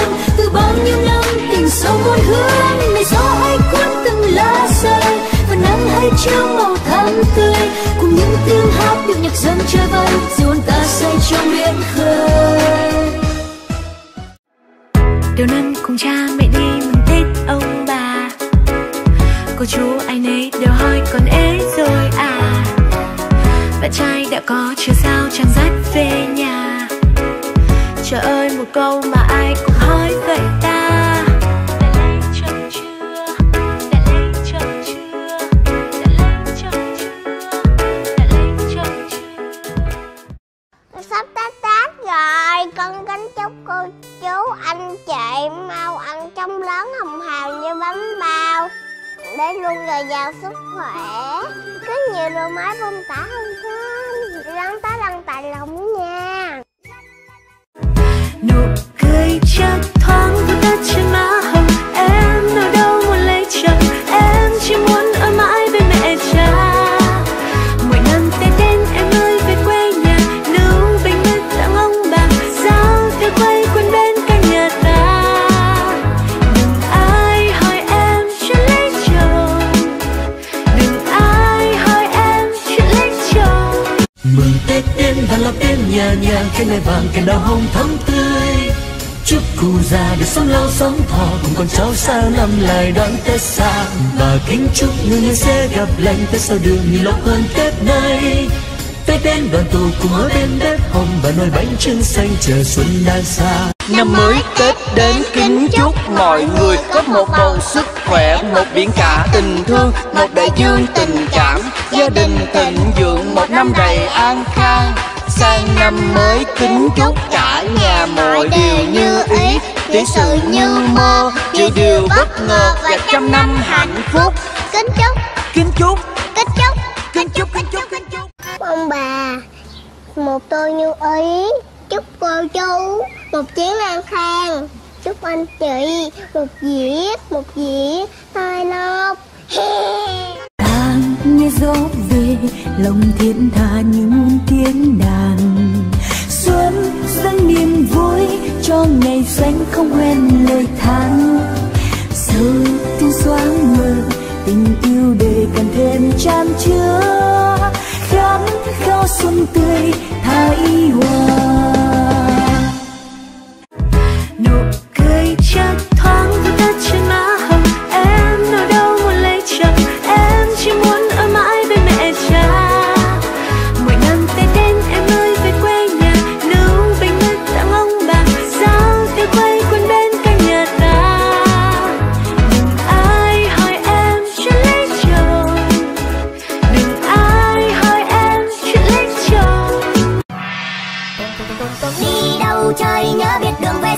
thương từ bao nhiêu năm tình sâu muôn hương, mây gió hay cuốn từng lá rơi và nắng hay chiếu màu thắm tươi cùng những tiếng hát điệu nhạc dân chơi vơi dồn ta say trong biển khơi. Đầu năm cùng cha mẹ đi mừng tết ông bà. Cô chú anh ấy đều hỏi con ế rồi à? Bạn trai đã có chưa sao chẳng dắt về nhà. Trời ơi một câu mà ai cũng anh chị mau ăn trong lớn hồng hào như bánh bao. Để luôn dồi dào sức khỏe, có nhiều đồ máy bông tả hơn thơm, răng tá răng tại lòng nha. nụ cười chắc và là tiếng nhà nhà cây mai vàng cành đào hồng thắm tươi. Chúc cụ già được sống lâu sống thọ cùng con cháu sang năm lại đón tết xa. Và kính chúc người người sẽ gặp lành tết sau đường nhiều lộc hơn tết nay. Tết đến đoàn tụ cùng ở bên bếp hồng và nồi bánh trưng xanh chờ xuân đang xa. Năm mới Tết đến kính chúc mọi người có một bầu sức khỏe, một biển cả tình thương, một đại dương tình cảm, gia đình thịnh vượng, một năm đầy an khang. Sang năm mới kính chúc cả nhà mọi điều như ý, tỷ sự như mơ, nhiều điều bất ngờ và trăm năm hạnh phúc. Kính chúc, Kính chúc, kính chúc, kính chúc, kính chúc, kính chúc. ông bà, một tôi như ý, chúc cô chú, một chuyến lang thang, chúc anh chị, một dĩa, một dĩa, tai lộc. Đang nghe gió về lòng thiên tha như muôn tiếng đàn. Xuân dâng niềm vui cho ngày xanh không quên lời than. Giờ tiếng xoáng mơ, tình yêu để cần thêm chan chứa. Khát khao xuân tươi, tha y hoa bầu trời nhớ biết đường về.